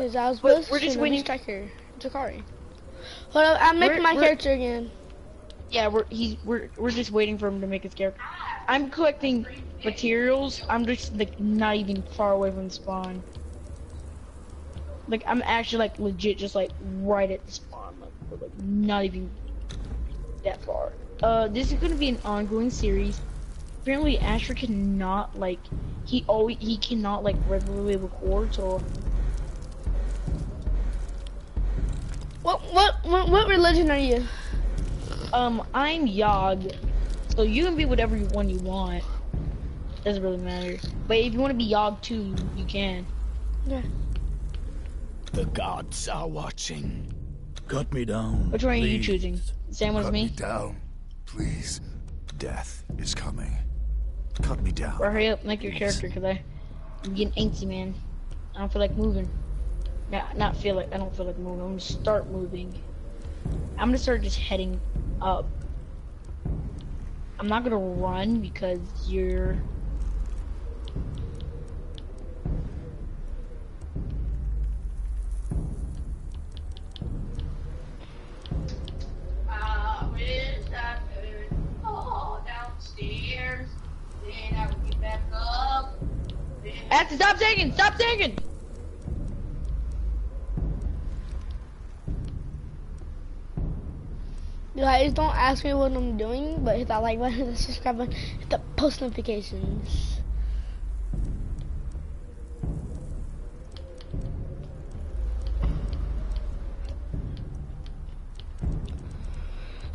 Because I was But supposed we're just to waiting- striker. Jakari. Hold up, I'm making We're- my we're- character again. Yeah, we're he's we're we're just waiting for him to make his character. I'm collecting materials. I'm just like not even far away from the spawn. Like I'm actually like legit just like right at the spawn, like, but, like not even that far. Uh, this is gonna be an ongoing series. Apparently, Asher cannot like he always he cannot like regularly record, so What what what, what religion are you? Um, I'm Yog, so you can be whatever one you want. Doesn't really matter. But if you want to be Yog too, you can. Yeah. The gods are watching. Cut me down. Which one are you choosing? Same one as Cut me me? down, please. Death is coming. Cut me down. Or hurry up, make your please. character, cause I, I'm getting antsy, man. I don't feel like moving. Not, not feel like, I don't feel like moving. I'm gonna start moving. I'm gonna start just heading up. I'm not gonna run because you're. I wish I could fall downstairs. Then I would get back up. Then stop singing! Stop singing! Guys, don't ask me what I'm doing, but hit that like button, hit the subscribe button, hit the post notifications.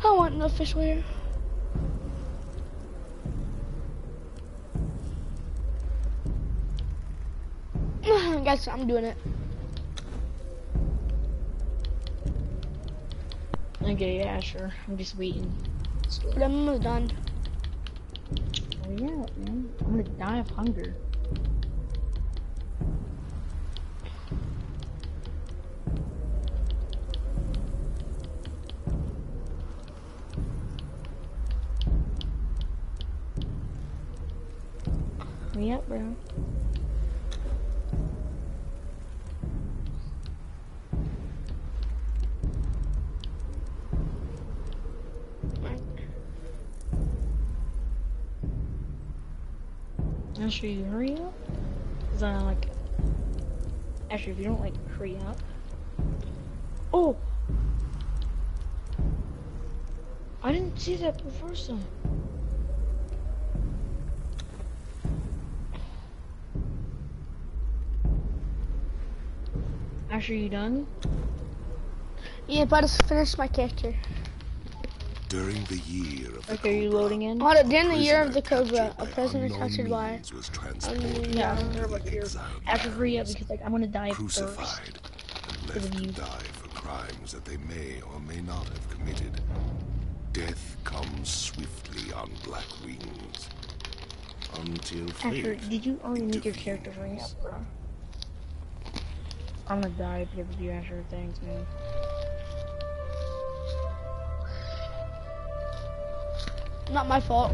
I want no fishware. Guys, I'm doing it. Okay, yeah, sure. I'm just waiting. But I'm almost done. Oh yeah, man. I'm gonna die of hunger. Me up, bro. Actually, hurry up. Cause I like. Actually, if you don't like hurry up. Oh! I didn't see that before, time. Asher, you done? Yeah, but I just finished my character. During the year of the Okay, are you Cobra, loading in? Hold during the year of the Cobra, a by prisoner unknown captured by means was transported Yeah, I don't to care about the your- exile Asher, hurry up lands, because like I'm gonna die first. crucified and Because left to you. die for crimes that they may or may not have committed. Death comes swiftly on black wings. Until Asher, fate did you already make your character hurry up, bro? I'm gonna die because of you, Asher. Thanks, man. It's not my fault.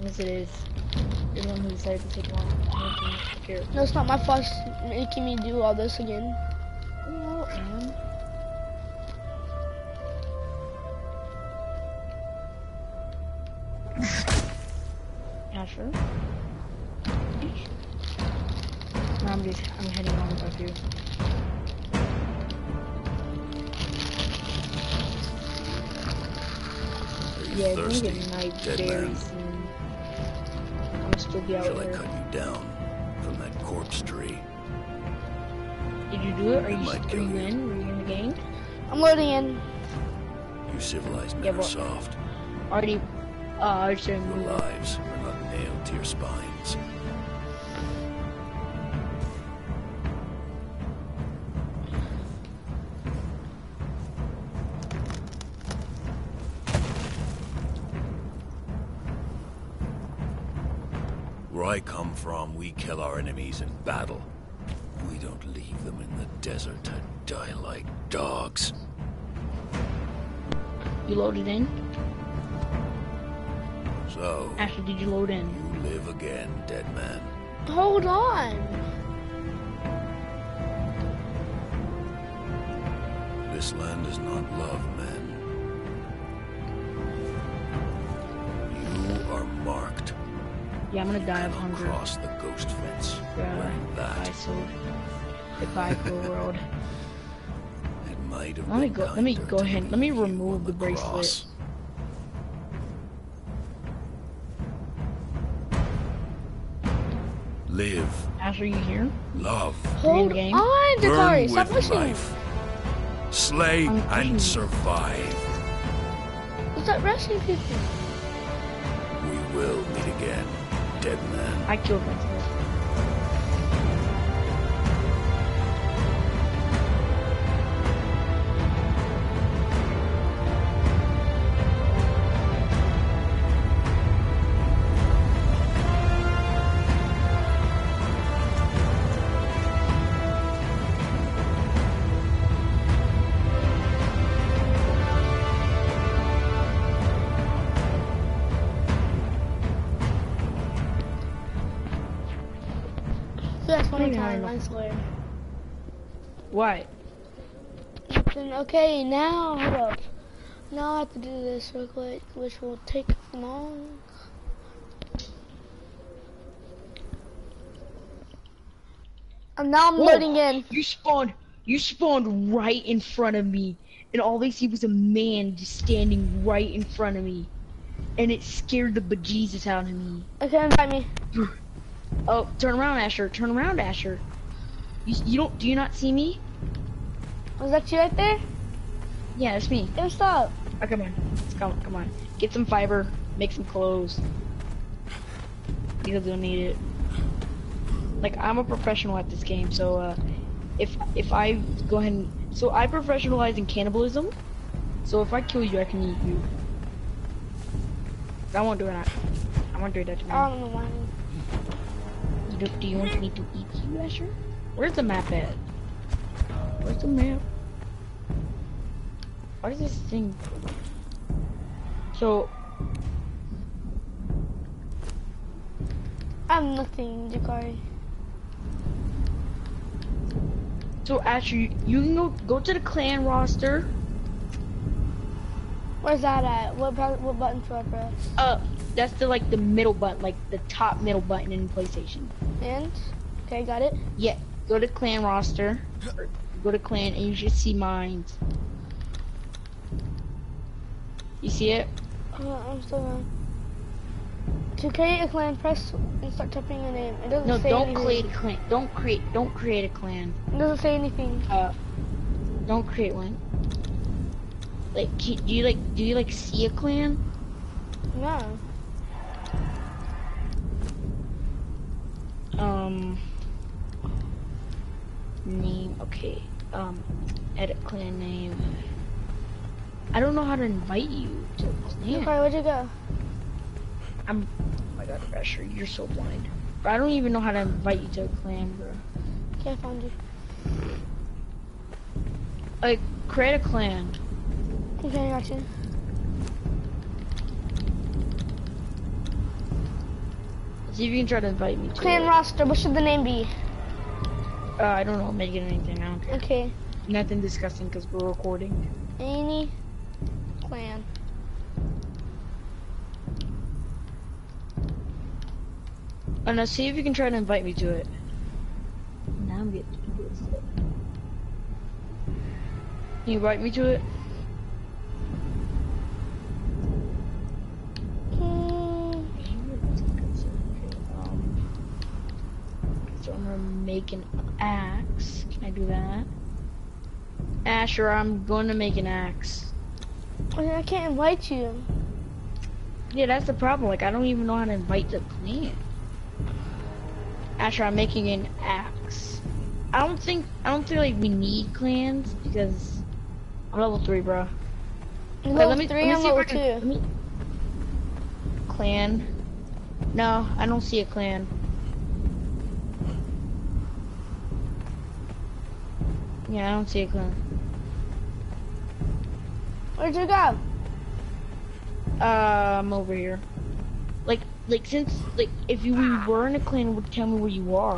Yes, it is. You're the one who decided to take making. No, it's not my fault. Making me do all this again. No, Are It you, might are kill you you. in? Are you in the game? I'm loading in. You civilized men Yeah, are soft. Already, uh, I was saying, Your lives are not nailed to your spines. Where I come from, we kill our enemies in battle leave them in the desert to die like dogs. You loaded in? So. Ashley, did you load in? You live again, dead man. Hold on. This land does not love men. You are marked. Yeah, I'm gonna die of hunger. Cross the ghost fence. Yeah, wearing that soul. Goodbye, cool world. It might have Let me go- let me go ahead- let me remove on the bracelet. Live, Ash, are you here? love, Hold game. on, Jakari. burn Stop with pushing. life, slay I'm pushing you. and survive. Stop rushing people. We will meet again, dead man. I killed myself. That's one I time, don't I swear. What? Then, okay, now, hold up. Now I have to do this real quick, which will take long. And now I'm Whoa. loading in. You spawned. You spawned right in front of me, and all they see was a man just standing right in front of me, and it scared the bejesus out of me. Okay, invite me. Oh, turn around, Asher. Turn around, Asher. You, you don't? Do you not see me? Was that you right there? Yeah, it's me. Hey, what's up? Oh, come on. Let's come. Come on. Get some fiber. Make some clothes. Because you'll need it. Like I'm a professional at this game, so uh, if if I go ahead and so I professionalize in cannibalism. So if I kill you, I can eat you. I won't do that. I won't do that to me. I don't know why. Do, do you want me to eat you, Asher? Where's the map at? Where's the map? What is this thing? So, I'm nothing, Jakari. so Asher, you, you can go go to the clan roster. Where's that at? What, what button should I press? Uh, that's the like the middle button, like the top middle button in PlayStation. And? Okay, got it. Yeah, go to clan roster. Go to clan, and you should see mines. You see it? Uh, I'm still on. To create a clan, press and start typing your name. It doesn't No, say don't anything. create a clan. Don't create. Don't create a clan. It doesn't say anything. Uh, don't create one. Like, do you like? Do you like see a clan? No. Um. Name. Okay. Um. Edit clan name. I don't know how to invite you to clan. where'd you go? I'm. Oh my God, Asher, you're so blind. I don't even know how to invite you to a clan, bro. Okay, I found you. Like, create a clan. Okay, I got you. See if you can try to invite me to Clan it. roster, what should the name be? Uh, I don't know, make it anything. I don't care. Okay. Nothing disgusting because we're recording. Any clan. Oh, now see if you can try to invite me to it. Now I'm getting this. Can you invite me to it? Make an axe. Can I do that? Asher, I'm going to make an axe. I can't invite you. Yeah, that's the problem. Like, I don't even know how to invite the clan. Asher, I'm making an axe. I don't think I don't think like we need clans because I'm level three, bro. Okay, Level let me, three let me see level can. two. Let me, clan. No, I don't see a clan. Yeah, I don't see a clan. Where'd you go? Uh, I'm over here. Like, like since like if you we were in a clan, it would tell me where you are.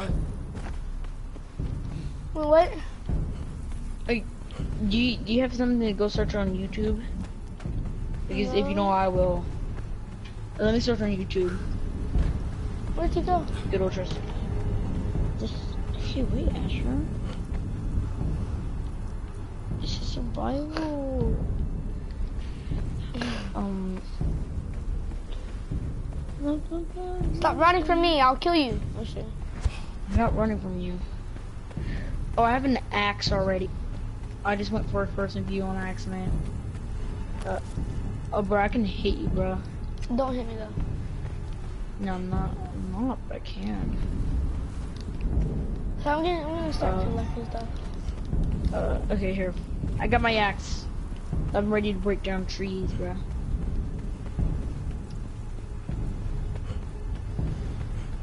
Wait, what? Like, Do you do you have something to go search on YouTube? Because if you know, I will. Let me search on YouTube. Where'd you go? Good old Tristan. Just hey, wait, Asher. Survival. Um. Stop running from me. I'll kill you. Oh shit. I'm not running from you. Oh, I have an axe already. I just went for first person view on accident. Uh, oh, bro, I can hit you, bro. Don't hit me though. No, I'm not. I'm not, but I can. So I'm gonna, I'm gonna start Uh, collecting stuff. Uh, okay, here. I got my axe. I'm ready to break down trees, bro.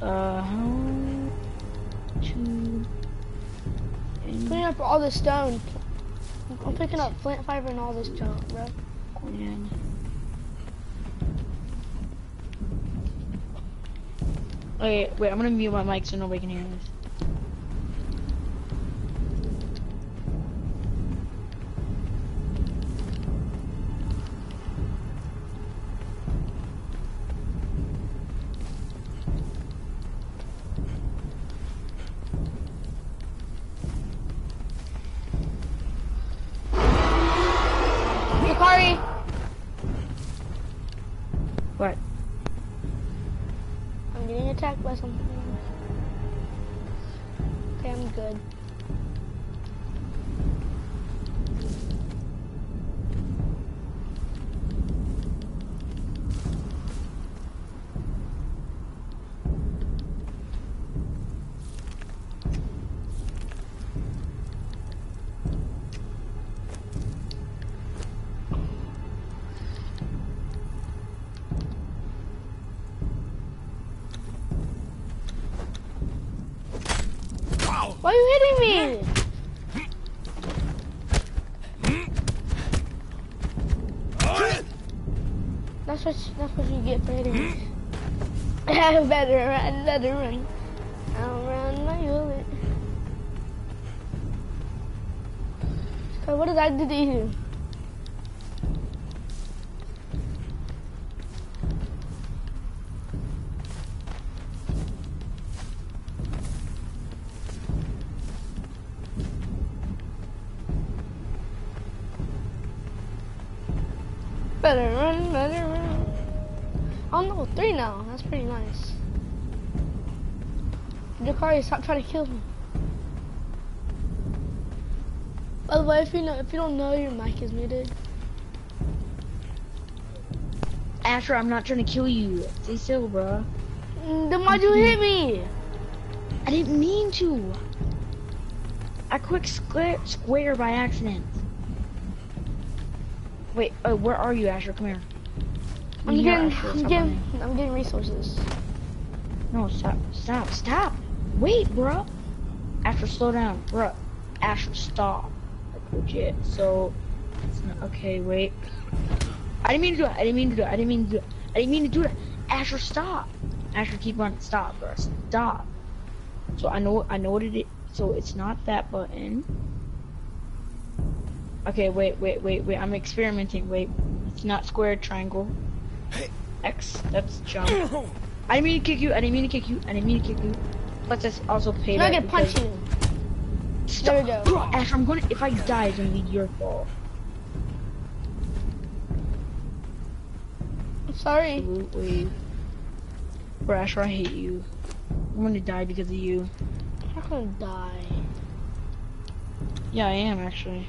Uh, how to... Putting up all the stone. I'm picking up flint fiber and all this junk, bro. plan. Okay, wait, I'm gonna mute my mic so nobody can hear this. Getting you get me. I better run, better run. I'll run my bullet. So what did I do to you? Better run, better run. I'm level 3 now. That's pretty nice. Jakari, stop trying to kill me. By the way, if you know, if you don't know, your mic is muted. Asher, I'm not trying to kill you. Stay still, bro. Mm, Then why'd you hit me? I didn't mean to. I clicked square, square by accident. Wait, oh, where are you, Asher? Come here. I'm Here, getting, I'm getting. I'm getting resources. No, stop, stop, stop. Wait, bro. Asher, slow down, bro. Asher, stop. Like legit. So, it's not, okay, wait. I didn't mean to do it. I didn't mean to do it. I didn't mean to do it. I didn't mean to do it. Asher, stop. Asher, keep on. Stop, bro. Stop. So I know, I know what it is. So it's not that button. Okay, wait, wait, wait, wait. I'm experimenting. Wait, it's not square, triangle. X. That's jump. I didn't mean to kick you. I didn't mean to kick you. I didn't mean to kick you. But that's also paid. I'm gonna punch you. Stop. There we go. Bro, Asher, I'm gonna. If I die, it's gonna be your fault. I'm sorry. Absolutely. Bro, Asher, I hate you. I'm gonna die because of you. I'm not gonna die. Yeah, I am actually.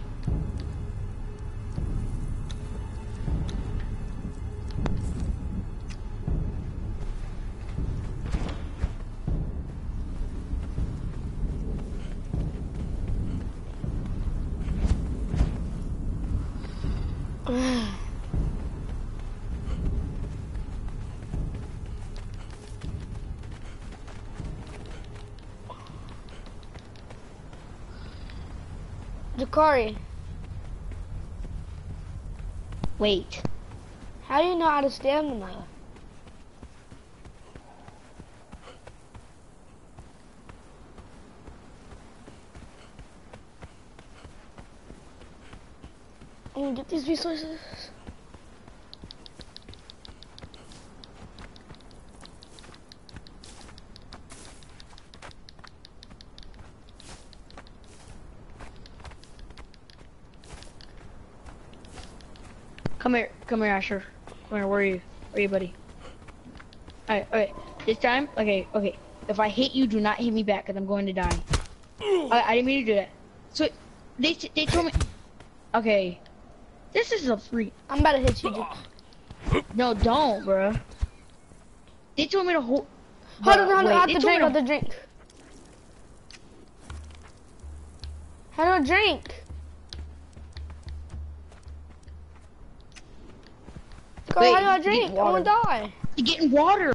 Jakari, Wait. how do you know how to stamina? I'm gonna get these resources. Come here, Asher. Come here, where are you? Where are you, buddy? Alright, alright. This time, okay, okay. If I hit you, do not hit me back, because I'm going to die. I, I didn't mean to do that. So, they, they told me... Okay. This is a freak. I'm about to hit you. No, don't, bruh. They told me to hold... Hold on, hold on. I have to drink. I have to drink. How do I drink? Girl, Wait, how do I drink? I'm gonna die. You're getting water.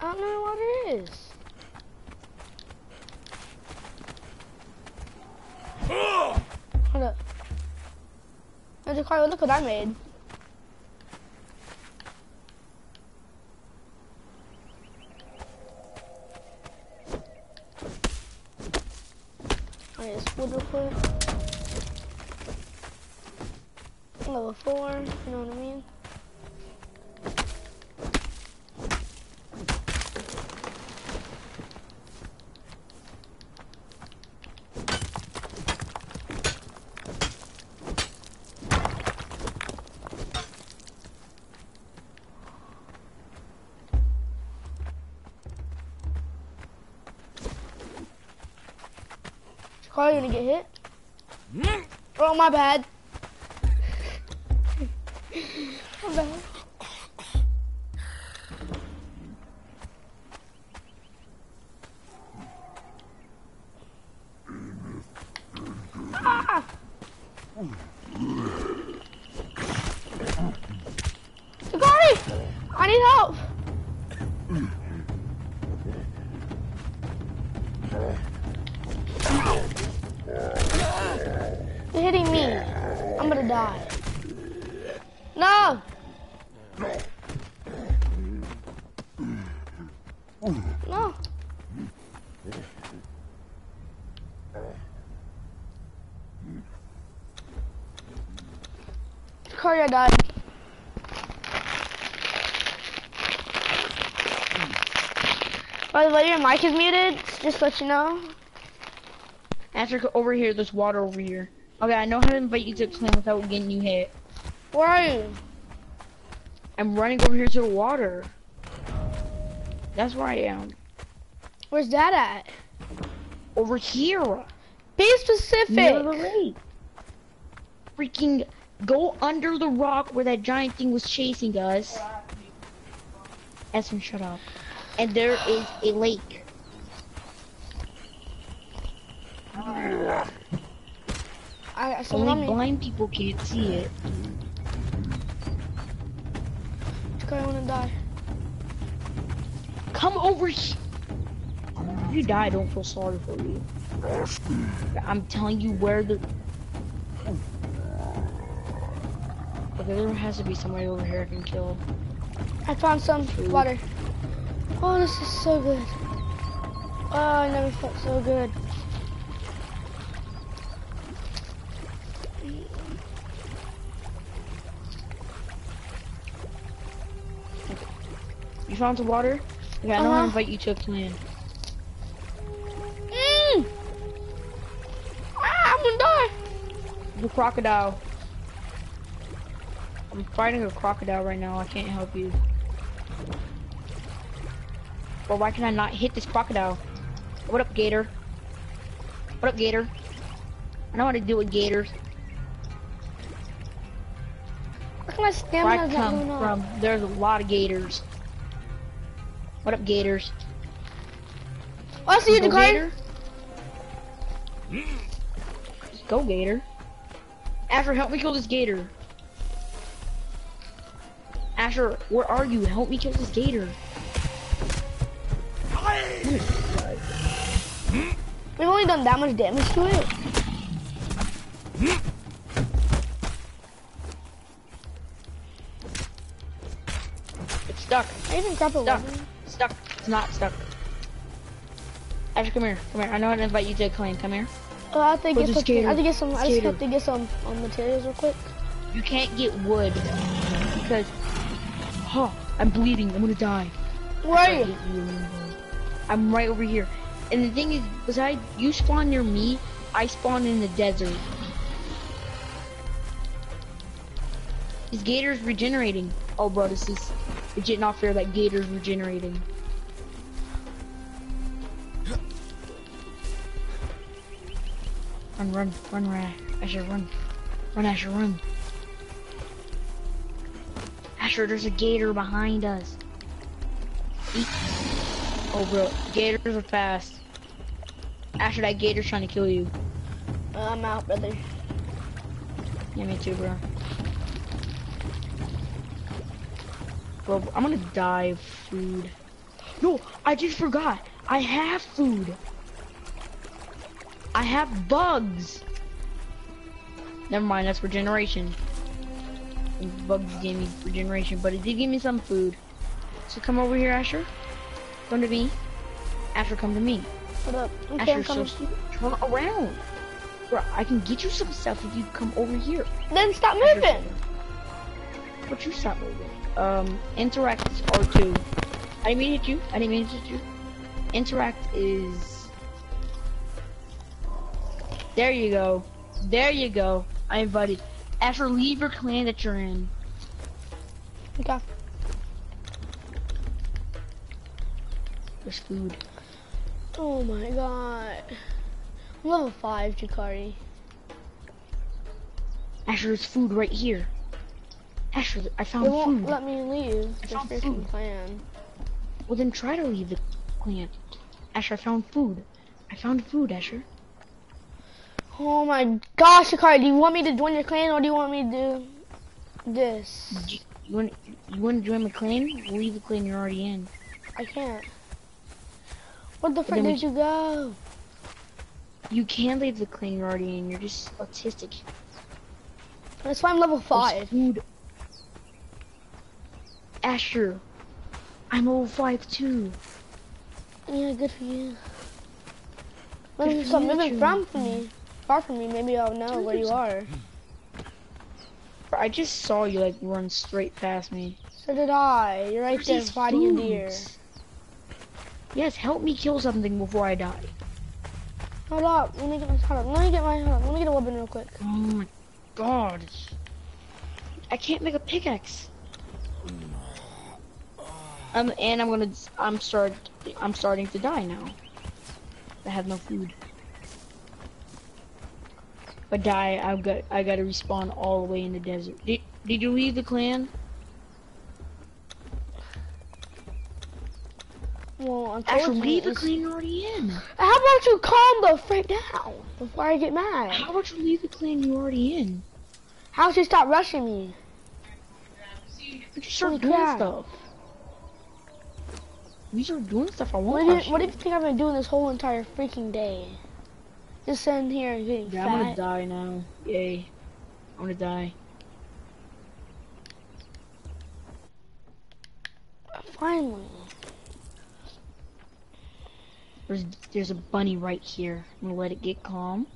I don't know what it is. Hold up. Magic Carlo, look what I made. Alright, it's wood real quick. Four, you know what I mean? You gonna get hit? Mm. Oh, my bad. By the way, your mic is muted. Just let you know. Go over here. There's water over here. Okay, I know how to invite you to clan without getting you hit. Where are you? I'm running over here to the water. That's where I am. Where's that at? Over here. Be specific. Near the lake. Freaking go under the rock where that giant thing was chasing us. Espen, shut up. And there is a lake. I, on Only blind people can't see it. Korea, I wanna die. Come over here. If you die, I don't feel sorry for you. I'm telling you where the. Okay, there has to be somebody over here I can kill. I found some water. Oh, this is so good. Oh, I never felt so good. You found some water? Okay, I know how Uh-huh. to invite you to a. Mm. Ah, I'm gonna die. The crocodile. I'm fighting a crocodile right now. I can't help you. But why can I not hit this crocodile? What up, Gator? What up, Gator? I know how to deal with gators. Look at my Where stamina I come from, there's a lot of gators. What up, gators? Oh, I see you, gator? Just go, gator. Asher, help me kill this gator. Asher, where are you? Help me kill this gator. We've only done that much damage to it. It's stuck. I even grabbed a Stuck. weapon. Stuck. It's not stuck. Asher, come here. Come here. I know how to invite you to a clan. Come here. Oh, I have to Where's get the some. I have to get some. I just have to get some um, materials real quick. You can't get wood because, huh? I'm bleeding. I'm gonna die. Where are you? I'm right over here. And the thing is, besides you spawn near me, I spawn in the desert. Is Gator's regenerating? Oh, bro, this is legit not fair that Gator's regenerating. Run, run, run, run, Asher, run. Run, Asher, run. Asher, there's a gator behind us. Eat. Oh, bro, gators are fast. Asher, that gator's trying to kill you. Uh, I'm out, brother. Yeah, me too, bro. Bro, I'm gonna die of food. No, I just forgot. I have food. I have bugs. Never mind, that's regeneration. Bugs gave me regeneration, but it did give me some food. So come over here, Asher. Come to me. Asher, come to me. What up? Okay, I'm so. Turn around. Bro, I can get you some stuff if you come over here. Then stop moving. But you stop moving. Um, interact is R2. I didn't mean to hit you. I didn't mean to hit you. Interact is... There you go. There you go. I invited. After leave your clan that you're in. Okay. There's food. Oh my god. I'm level five, Jakari. Asher, there's food right here. Asher, I found won't food. let me leave the found freaking food. clan. Well, then try to leave the clan. Asher, I found food. I found food, Asher. Oh my gosh, Jakari, do you want me to join your clan or do you want me to do this? You, you want you want to join my clan? Leave the clan you're already in. I can't. Where the frick did you go? You can't leave the clan in. You're just autistic. That's why I'm level five. Dude. Asher, I'm level five too. Yeah, good for you. When you stop moving from me, far from me, maybe I'll know where you are. I just saw you like run straight past me. So did I. You're right Where's there these fighting a deer. Yes, help me kill something before I die. Hold up. Let me get my hold up. Let me get my hold up. Let me get a weapon real quick. Oh my god. I can't make a pickaxe. Um, and I'm gonna, I'm start, I'm starting to die now. I have no food. If I die, I've got, I gotta respawn all the way in the desert. Did, did you leave the clan? Well, Actually, leave the you're already in. how about you calm the frick down before I get mad? How about you leave the clan you're already in? How she stop rushing me? You just start doing crap. stuff. We start doing stuff I What want. do you What do you think I've been doing this whole entire freaking day? Just sitting here and getting Yeah, I'm gonna die now. Yay. I'm gonna die. Finally. There's there's a bunny right here. I'm gonna let it get calm.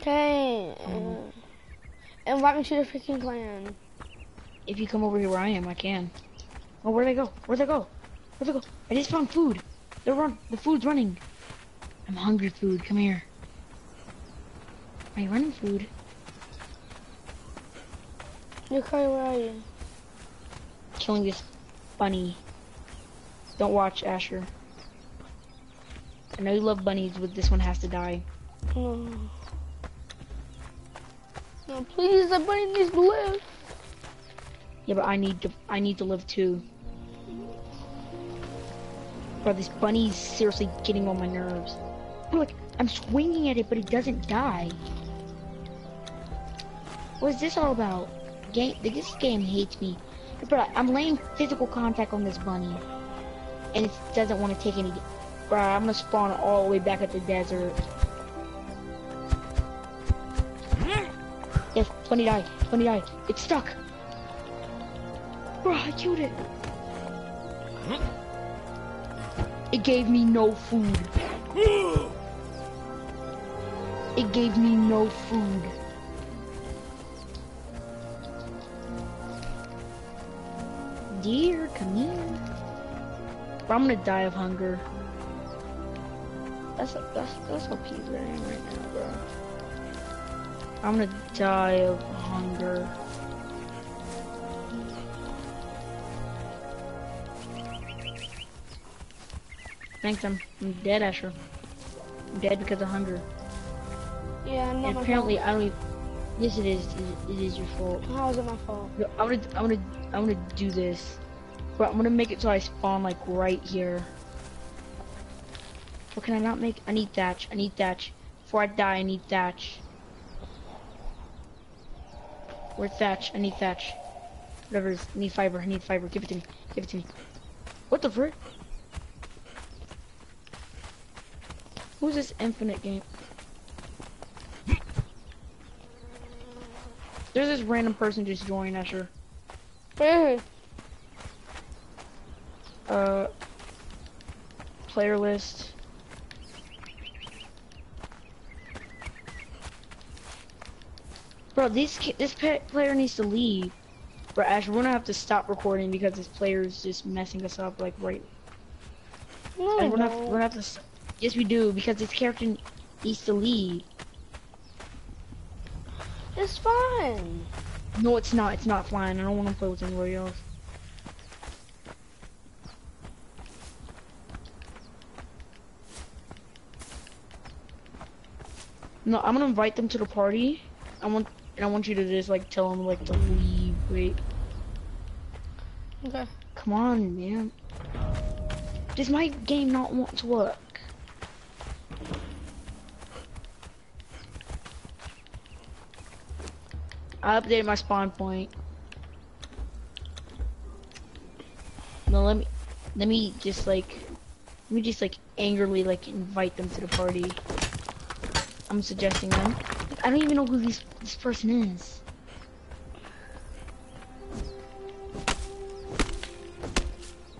Okay. Mm. uh, invite me to the freaking clan. If you come over here where I am, I can. Oh, where'd I go? Where'd I go? Where'd they go? I just found food. They're run. The food's running. I'm hungry. Food, come here. Are you running food? Jakari, where are you? Killing this bunny. Don't watch Asher. I know you love bunnies, but this one has to die. Mm. No. No, please, the bunny needs to live. Yeah, but I need to. I need to live too. Bro, this bunny's seriously getting on my nerves. Look, I'm swinging at it, but it doesn't die. What is this all about? Game. This game hates me. Bro, I'm laying physical contact on this bunny, and it doesn't want to take any. Bro, I'm gonna spawn all the way back at the desert. Yes, bunny died. Bunny died. It's stuck. Bro, I killed it. It gave me no food. it gave me no food. Dear, come here. I'm gonna die of hunger. That's that's that's how peas are in right now, bro. I'm gonna die of hunger. Thanks, I'm, I'm dead, Asher. I'm dead because of hunger. Yeah, not And my apparently, fault. I don't. Even, yes, it is. It, is your fault. How is it my fault? No, I'm gonna, I'm gonna, I'm gonna do this, but I'm gonna make it so I spawn like right here. What can I not make? I need thatch. I need thatch. Before I die, I need thatch. Where's thatch? I need thatch. Whatever it is. I need fiber. I need fiber. Give it to me. Give it to me. What the frick? Who's this infinite game? There's this random person just joined, Asher. Where? Uh, player list. Bro, this this player needs to leave. Bro, Ash, we're gonna have to stop recording because this player is just messing us up. Like, right. No, And we're gonna, have, we're gonna have to. Yes, we do because this character needs to leave. It's fine. No, it's not. It's not flying. I don't want to play with anybody else. No, I'm gonna invite them to the party. I want, and I want you to just like tell them like to leave. Wait, Okay. come on, man. Does my game not want to work? I updated my spawn point. No, let me, let me just like, let me just like angrily like invite them to the party. I'm suggesting them. I don't even know who this this person is.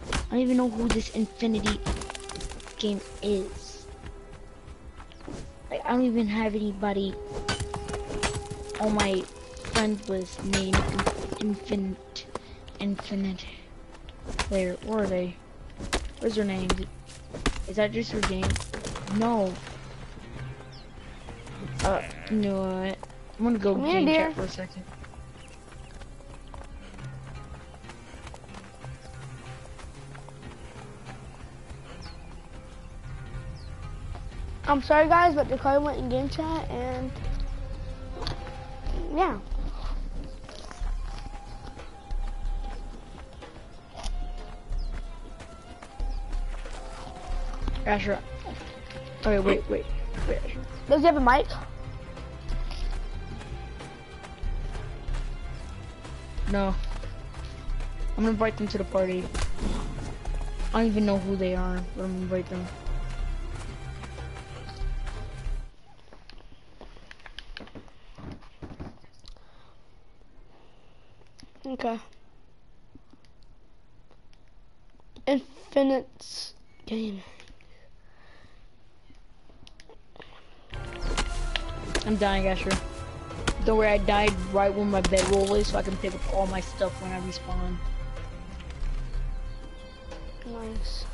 I don't even know who this Infinity game is. Like, I don't even have anybody on my friend list named Infinite Infinite. Where where are they? Where's their names? Is that just her game? No. You know what? I'm gonna go Come game chat for a second. I'm sorry, guys, but Dakota went in game chat and yeah. Asher. Okay, wait, wait, wait. Asher. Does he have a mic? No. I'm gonna invite them to the party. I don't even know who they are, but I'm gonna invite them. Okay. Infinite game. I'm dying, Asher. Don't worry, I died right where my bedroll is, so I can pick up all my stuff when I respawn. Nice.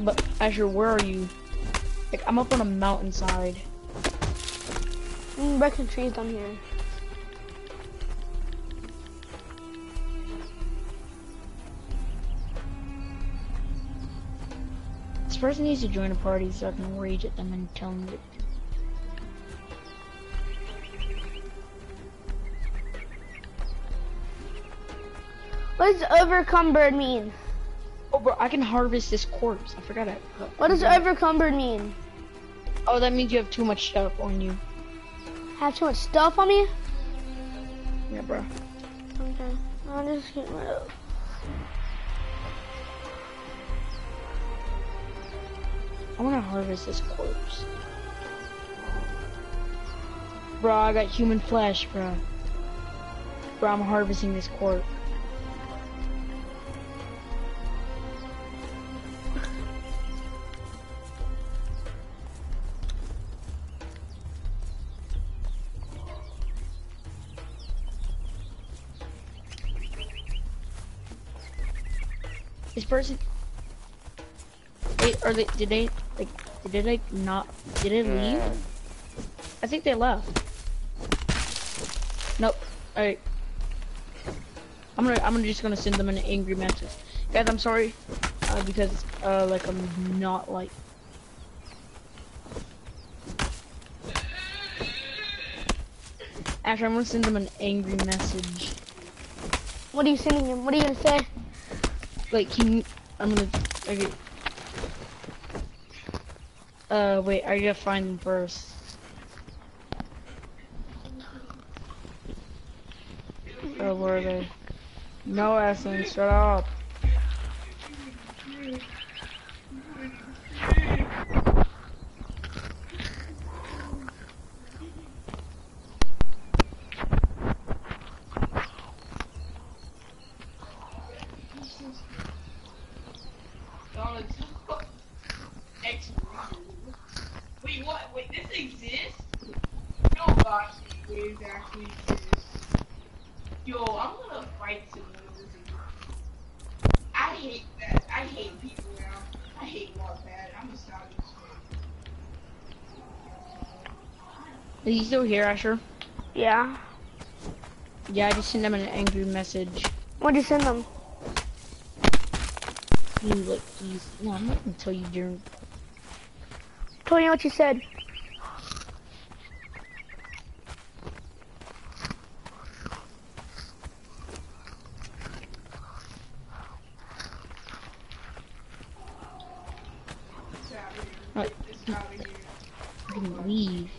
But Asher, where are you? Like, I'm up on a mountainside. Mm, I'm breaking trees down here. Person needs to join a party so I can rage at them and tell them that. What does overcumbered mean? Oh, bro, I can harvest this corpse. I forgot it. What does overcumbered mean? Oh, that means you have too much stuff on you. Have too much stuff on me? Yeah, bro. Okay. I'll just get rid I wanna harvest this corpse. Bro, I got human flesh, bro. Bro, I'm harvesting this corpse. This person. Wait, are they? Did they? Did they like not? Did they leave? I think they left. Nope. All right. I'm gonna. I'm gonna just gonna send them an angry message. Guys, I'm sorry, uh, because uh, like I'm not like. Actually, I'm gonna send them an angry message. What are you sending him? What are you gonna say? Like, can you, I'm gonna, okay. Uh, wait, I gotta find them first. Oh, where are they? No, Essence, shut up. Donald Trump. Ex- Wait, what? Wait, this exists? No, gosh, these games actually exist. Yo, I'm gonna fight some losers. I hate that. I hate people now. I hate Wattpad. I'm gonna stop this shit. Are you still here, Asher? Yeah. Yeah, I just sent them an angry message. What'd you send them? You like, please. No, I'm not gonna tell you during. Tell me what you said. It's out of here. Like, It's out of here. you can leave.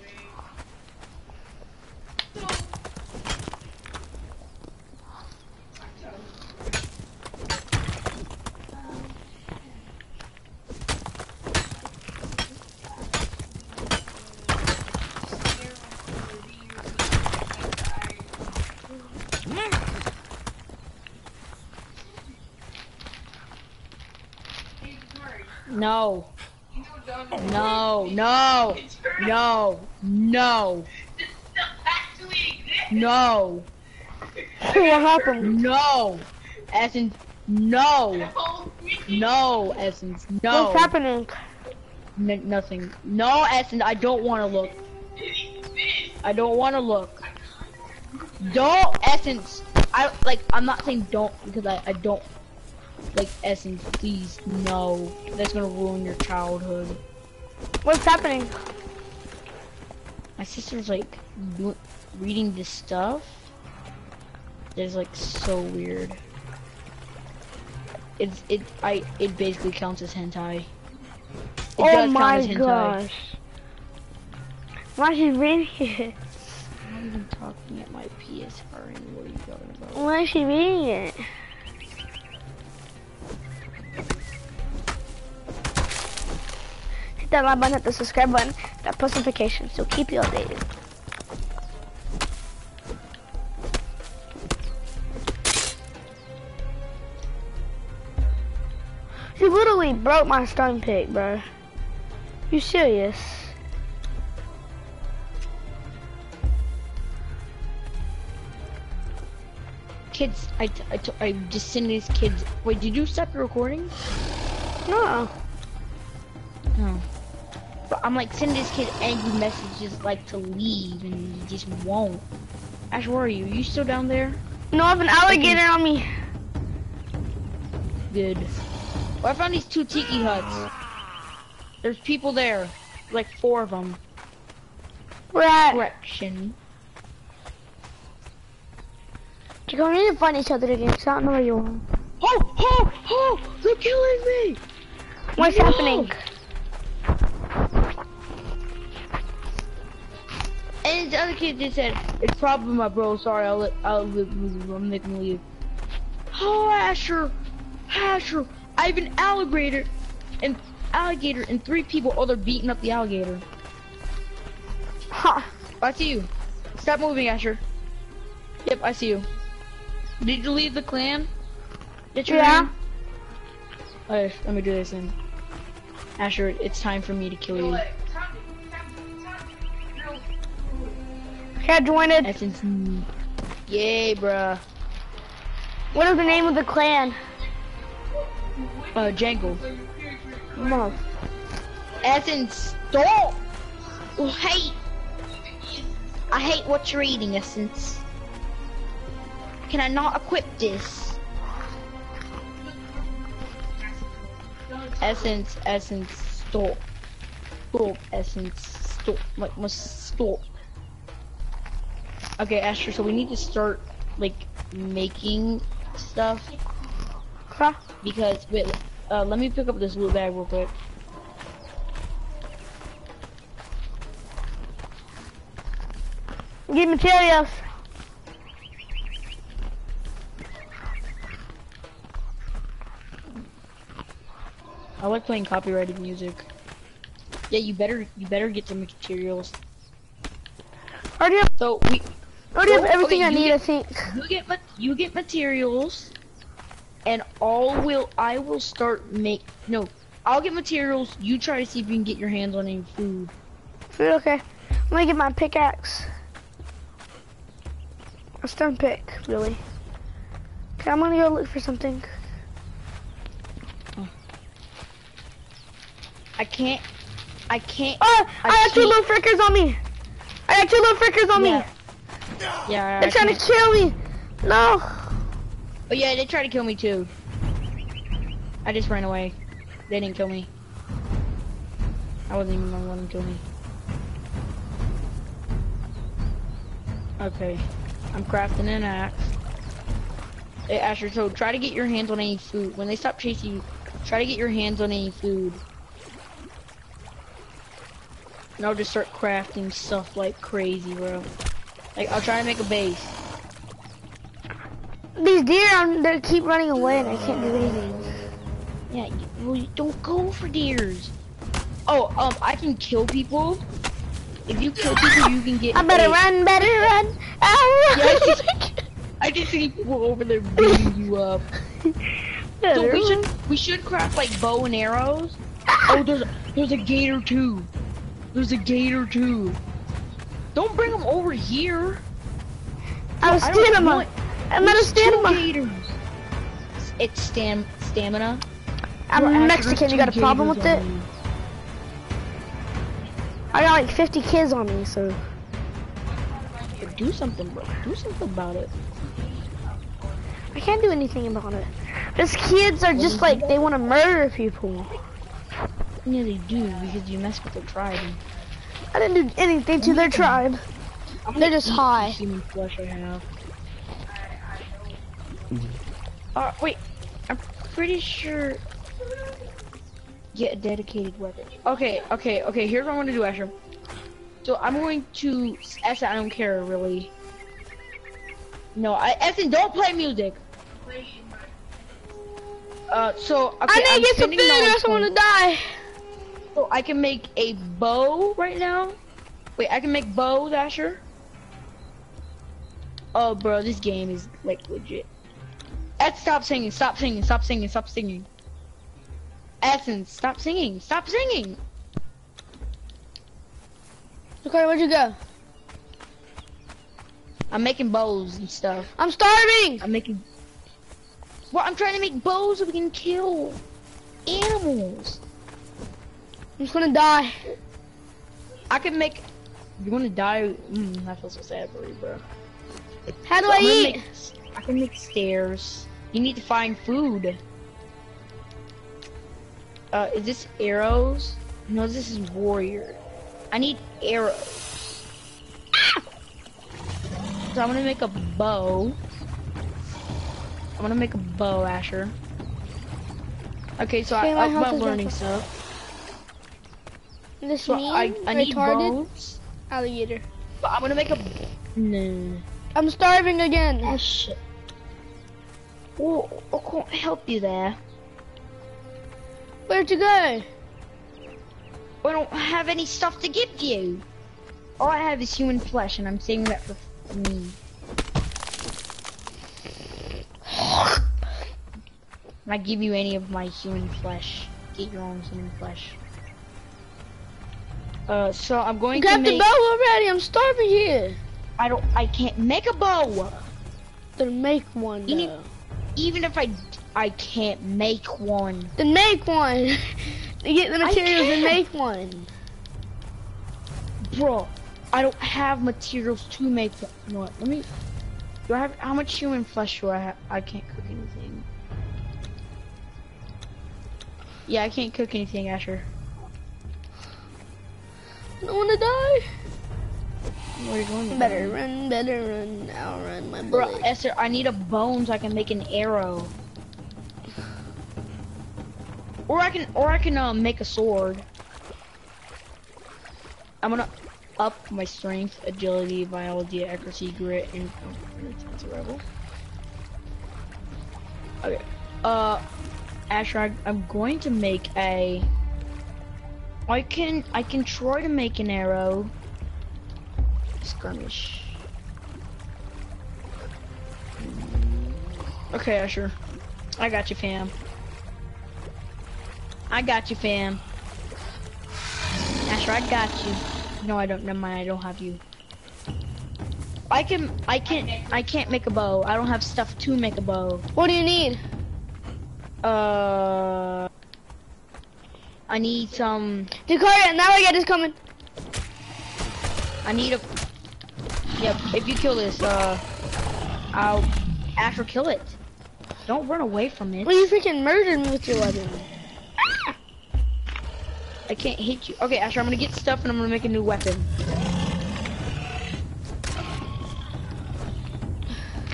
No, no, no, no, no, no, what happened? no. Essence, no, no, Essence, no. What's happening? N- nothing. No, Essence, I don't want to look. I don't want to look. Don't, Essence. I, like, I'm not saying don't because I, I don't, like, Essence, please, no. That's gonna ruin your childhood. What's happening? My sister's, like, reading this stuff. It's, like, so weird. It's, it, I, it basically counts as hentai. It oh my gosh. Why is she reading it? I'm not even talking at my PS4 and what are you talking about? Why is she reading it? Hit that like button, hit the subscribe button, that post notification, so keep you updated. You literally broke my stone pick, bro. You serious? Kids, I, I, t- I just send these kids. Wait, did you stop the recording? No. But I'm like sending this kid angry messages like to leave and he just won't. Ash, where are you? you still down there? No, I have an alligator on me. Good. Well, I found these two tiki huts. There's people there. Like four of them. We're at. Correction. You're going to find each other again, 'cause I don't know where you are. Oh, oh, oh! They're killing me! What's No! happening? And the other kid just said, "It's probably my bro. Sorry, I'll let, I'll leave, I'm making leave." Oh, Asher, Asher, I have an alligator, and alligator and three people. Oh, they're beating up the alligator. Ha! I see you. Stop moving, Asher. Yep, I see you. Did you leave the clan? Did you? Yeah. leave? Alright, let me do this then. Asher, it's time for me to kill you. Okay, join it. Essence. Yay, bruh. What is the name of the clan? Uh, Django. Mom. Essence, stop! Oh, hate. I hate what you're eating, Essence. Can I not equip this? Essence, Essence, stop. Stop, Essence, stop. Like, must stop. Okay, Asher, so we need to start, like, making stuff. Huh? Because, wait, uh, let me pick up this loot bag real quick. Get materials. I like playing copyrighted music. Yeah, you better you better get some materials. Already So we already have everything okay, I need, get- I think. you get ma- you get materials, and all will I will start make no. I'll get materials. You try to see if you can get your hands on any food. Food, okay. Let me get my pickaxe. A stone pick, really. Okay, I'm gonna go look for something. I can't. I can't. Oh, I, I got two little frickers on me. I got two little frickers on Yeah. me. Yeah. They're trying to kill me. No. Oh yeah, they tried to kill me too. I just ran away. They didn't kill me. I wasn't even gonna let them kill me. Okay, I'm crafting an axe. Hey Asher, so try to get your hands on any food. When they stop chasing you, try to get your hands on any food. And I'll just start crafting stuff like crazy, bro. Like, I'll try to make a base. These deer, um, they keep running away and I can't do anything. Yeah, you, well, you don't go for deers. Oh, um, I can kill people. If you kill people, you can get. I better a- run, better run. Ah, Yeah, I just, I just see people over there beating you up. So we run. should we should craft like bow and arrows. Oh, there's there's a gator too. There's a gator too. Don't bring them over here. I'm a I don't stamina. I'm not a stamina. It's stam stamina. I'm Asher, Mexican. You got a problem with it? you. I got like 50 kids on me, so. Do something, bro. Do something about it. I can't do anything about it. These kids are just like, they want to murder people. Yeah, they do because you mess with their tribe. I didn't do anything to their tribe. They're just high. Human flesh I have. Uh, wait. I'm pretty sure. Get a dedicated weapon. Okay, okay, okay. Here's what I'm gonna do, Asher. So I'm going to. Actually, I don't care really. No, I. Essen, don't play music. Uh, so okay, I need to get some food or I'm gonna die. I can make a bow right now. Wait, I can make bows, Asher. Oh, bro, this game is like legit. Ed, stop singing! Stop singing! Stop singing! Stop singing! Essence, stop singing! Stop singing! Okay, where'd you go? I'm making bows and stuff. I'm starving. I'm making. Well, I'm trying to make bows so we can kill animals. I'm just gonna die. I can make. You're gonna die. Mm, I feel so sad for you, bro. How do So I eat? make- I can make stairs. You need to find food. Uh, is this arrows? No, this is warrior. I need arrows. Ah! So I'm gonna make a bow. I'm gonna make a bow, Asher. Okay, so Okay, I, health learning stuff. This So mean I, I need retarded bows. alligator. But I'm gonna make a. No. I'm starving again. Oh shit. Oh, I can't help you there. Where'd you go? I don't have any stuff to give you. All I have is human flesh, and I'm saving that for me. I give you any of my human flesh, get your own human flesh. Uh, so I'm going to Grab the bow already. I'm starving here. I don't. I can't make a bow. Then make one. You though. Even if I, I can't make one. Then make one. you get the materials and make one. Bro, I don't have materials to make one. You know what, let me... Do I have... How much human flesh do I have? I can't cook anything. Yeah, I can't cook anything, Asher. I don't wanna die. Where are you going? Better run, better run. I'll run my Bro, bullet. Esther, I need a bone so I can make an arrow. Or I can, or I can um, make a sword. I'm gonna up my strength, agility, biology, accuracy, grit, and confidence rebel. Okay. Uh, Asher, I, I'm going to make a. I can, I can try to make an arrow. Skirmish. Okay, Asher. I got you, fam. I got you, fam. Asher, I got you. No, I don't. Never mind. I don't have you. I can. I can't. I can't make a bow. I don't have stuff to make a bow. What do you need? Uh. I need some. Dakota, now I get is coming. I need a. Yeah. If you kill this, uh, I'll. Asher, kill it. Don't run away from it. Well, you freaking murdered me with your weapon. I can't hit you. Okay, Asher, I'm gonna get stuff and I'm gonna make a new weapon.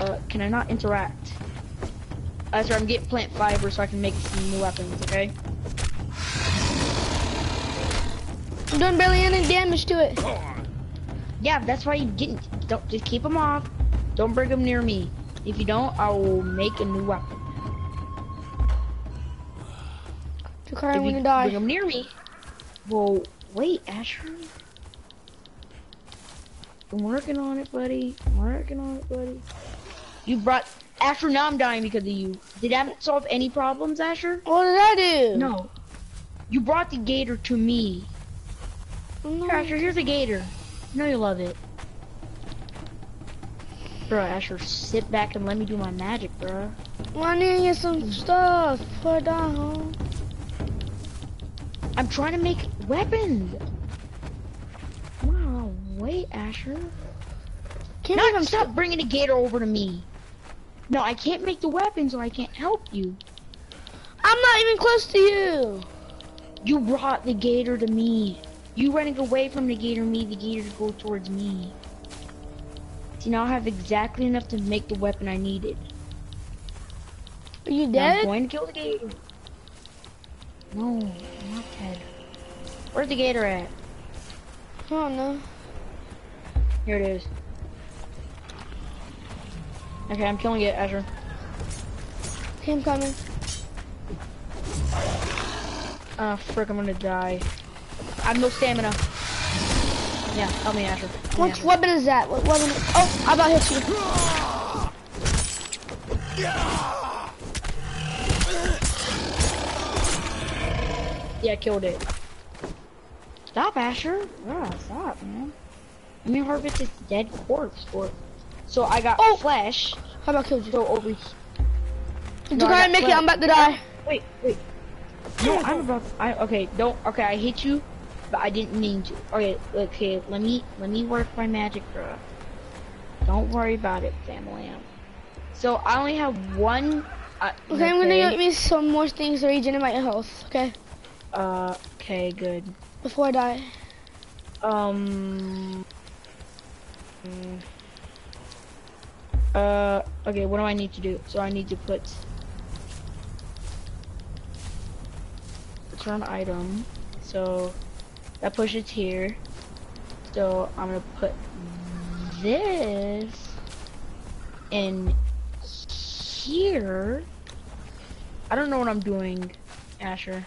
Uh, can I not interact? Asher, I'm getting plant fiber so I can make some new weapons, okay? I'm doing barely any damage to it. Yeah, that's why you getting. Don't just keep them off. Don't bring them near me. If you don't, I will make a new weapon. If I'm you gonna die. bring them near me, well, wait, Asher. I'm working on it, buddy. I'm working on it, buddy. You brought Asher. Now I'm dying because of you. Did that solve any problems, Asher? What did I do? No. You brought the gator to me. No. Here, Asher, here's a gator. I know you love it. Bro, Asher, sit back and let me do my magic, bro. Well, I need to get some stuff die, huh? I'm trying to make weapons. Wow, wait, Asher. Can't No, stop bringing the gator over to me. No, I can't make the weapons, so I can't help you. I'm not even close to you. You brought the gator to me. You running away from the gator, me, the gator to go towards me. See, now I have exactly enough to make the weapon I needed. Are you Now I'm going to kill the gator. No, I'm not dead. Where's the gator at? I don't know. Here it is. Okay, I'm killing it, Asher. Okay, I'm coming. Ah, frick, I'm gonna die. I have no stamina. Yeah, help me, me, What Asher. weapon is that? What weapon? Oh, I about hit you. Yeah, I killed it. Stop, Asher. Yeah, stop, man. I mean, harvest this dead corpse for. So I got Oh! flesh. How about kill you? So over. here. You No, I gotta got make it. flesh. I'm about to die. Wait, wait. No, I'm about. I okay. Don't. Okay, I hit you, but I didn't mean to. Okay, okay. Let me let me work my magic, bro. Don't worry about it, family. So I only have one. Uh, Okay, I'm gonna get me some more things to regenerate my health. Okay, Uh, okay, good. before I die. Um. Uh, okay, what do I need to do? So I need to put return item. So that pushes here. So I'm gonna put this in here. I don't know what I'm doing, Asher.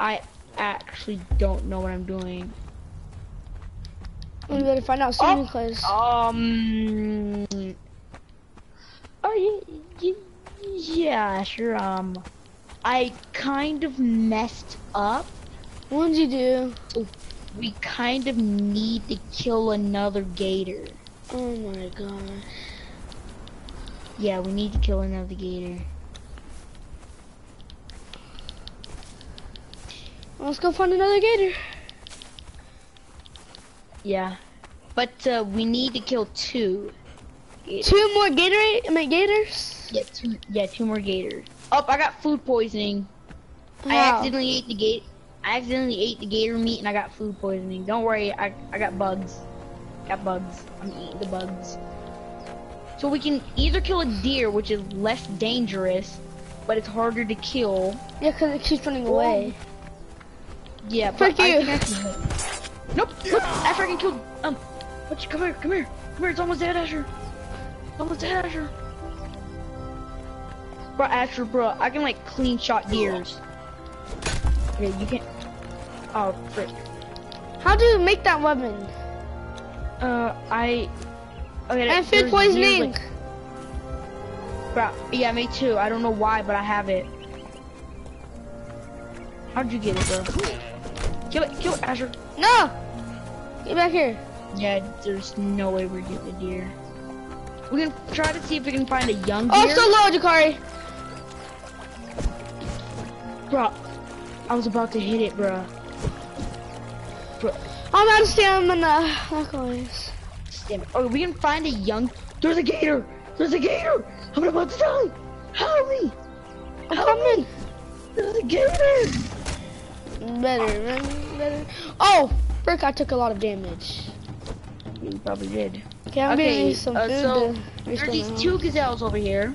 I actually don't know what I'm doing. We better find out soon because Um. Oh, yeah, yeah, sure. Um, I kind of messed up. What'd you do? We kind of need to kill another gator. Oh my god. Yeah, we need to kill another gator. Let's go find another gator. Yeah. But uh, we need to kill two. Gators. Two more Gatorade? I mean, gators? Yeah, two, yeah, two more gators. Oh, I got food poisoning. Wow. I accidentally ate the gate. I accidentally ate the gator meat and I got food poisoning. Don't worry, I I got bugs. Got bugs. I'm eating the bugs. So we can either kill a deer, which is less dangerous, but it's harder to kill. Yeah, because it keeps running away. Yeah, Frick but I you. think I can. Nope. Look, Asher, I can kill. Um, what you come here? Come here. Come here. It's almost dead, Asher. It's almost dead, Asher. Bro, Asher, bro, I can like clean shot deers. Okay, you can. Oh, frick. How do you make that weapon? Uh, I. Okay, And food poisoning. like- Bro, yeah, me too. I don't know why, but I have it. How'd you get it, bro? Kill it, kill it, Asher. No! Get back here. Yeah, there's no way we're getting a deer. We can try to see if we can find a young Oh, deer. so low, Jakari. Bro, I was about to hit it, bro. Bro, I'm out of stamina. Likewise. damn it. Oh, we can find a young. There's a gator. There's a gator. I'm about to die. Help me. I'm Help me. There's a gator. Better, better. Oh, frick, I took a lot of damage. You probably did. Okay, I'm Okay, getting some uh, food. so There's these two gazelles over here.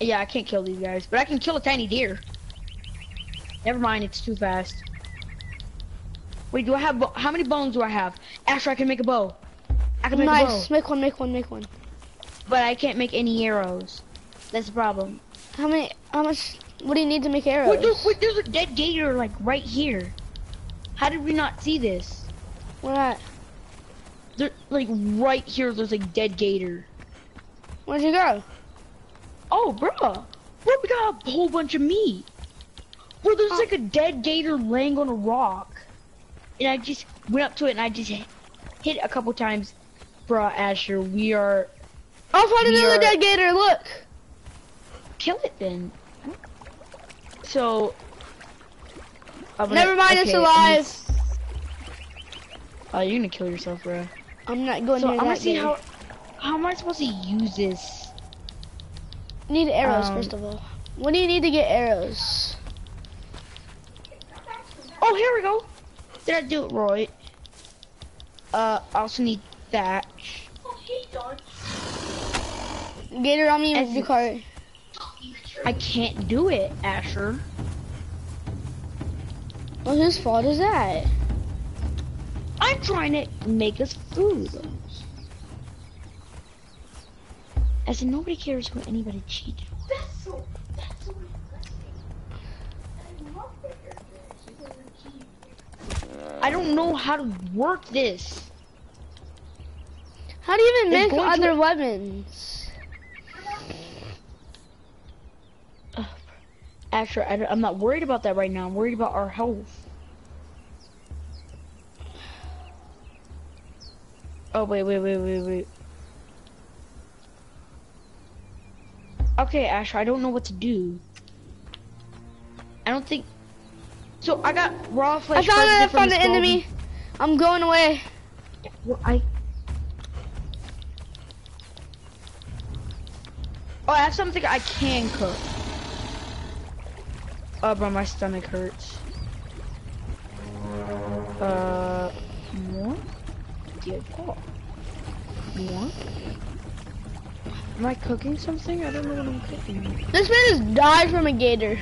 Yeah, I can't kill these guys, but I can kill a tiny deer. Never mind, it's too fast. Wait, do I have, bo- how many bones do I have? Asher, I can make a bow. I can make a Nice. bow, Make one, make one, make one. but I can't make any arrows. That's the problem. How many, how much, what do you need to make arrows? Wait, there's, wait, there's a dead gator, like, right here. How did we not see this? Where at? There, like, right here, there's a dead gator. Where'd you go? Oh, bro, Bro, we got a whole bunch of meat. Bro, there's like a dead gator laying on a rock. And I just went up to it and I just hit a couple times. Bruh, Asher, we are... I'll find another are- dead gator, look. Kill it then. So... Gonna- Never mind, it's okay, I'm alive. Oh, you're gonna kill yourself, bro. I'm not going So I'm gonna see gator. how... How am I supposed to use this? Need arrows, um, first of all. What do you need to get arrows? Oh, here we go. Did I do it right? Uh, I also need thatch. Gator on me with As- your car. I can't do it, Asher. Well, whose fault is that? I'm trying to make us food. As in, nobody cares what anybody cheated. That's so. That's so disgusting. I love that character. She's a I don't know how to work this. How do you even It's make other weapons? Asher, I, am not worried about that right now. I'm worried about our health. Oh, wait, wait, wait, wait, wait. Okay, Asher, I don't know what to do. I don't think... So, I got raw flesh. I found it, I from found the an enemy. I'm going away. Well, I... Oh, I have something I can cook. Oh, bro, my stomach hurts. Uh, more? Good call. More? Am I cooking something? I don't know what I'm cooking. This man has died from a gator.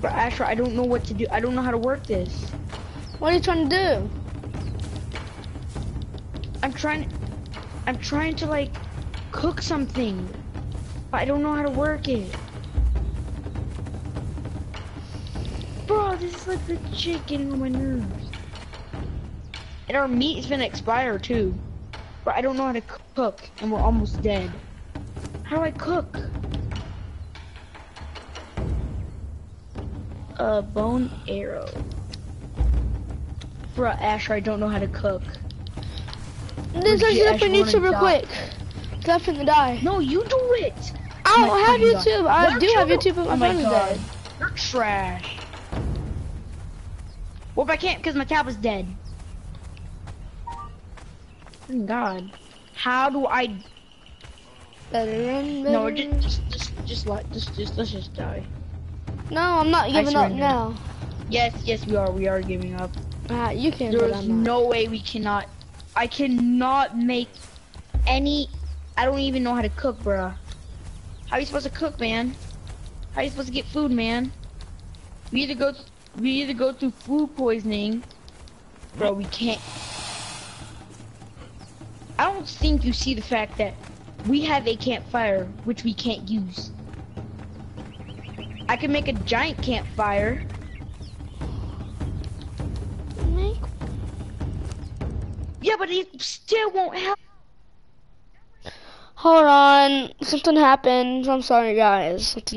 But Asher, I don't know what to do. I don't know how to work this. What are you trying to do? I'm trying I'm trying to like cook something. But I don't know how to work it. Bro, this is like the getting on my nerves. And our meat is gonna expire too. But I don't know how to cook and we're almost dead. How do I cook? A bone arrow. Bruh, Asher, I don't know how to cook. Legit, it up on YouTube real quick. Cause I'm finna die. No, you do it. I don't My have. YouTube. I do have YouTube, but Oh my phone is dead. You're trash. Well, if I can't, because my tablet's dead. Thank God. How do I? Better No, just, just, just, just let, just, just, let's just die. No, I'm not giving up surrender. now. Yes, yes, we are. We are giving up. Ah, you can, but There's no way we cannot. I cannot make any. I don't even know how to cook, bruh. How are you supposed to cook, man? How are you supposed to get food, man? We either go, we either go through food poisoning, bro. We can't. I don't think you see the fact that we have a campfire which we can't use. I can make a giant campfire. Make Yeah, but it still won't help. Hold on, something happened. I'm sorry, guys. Something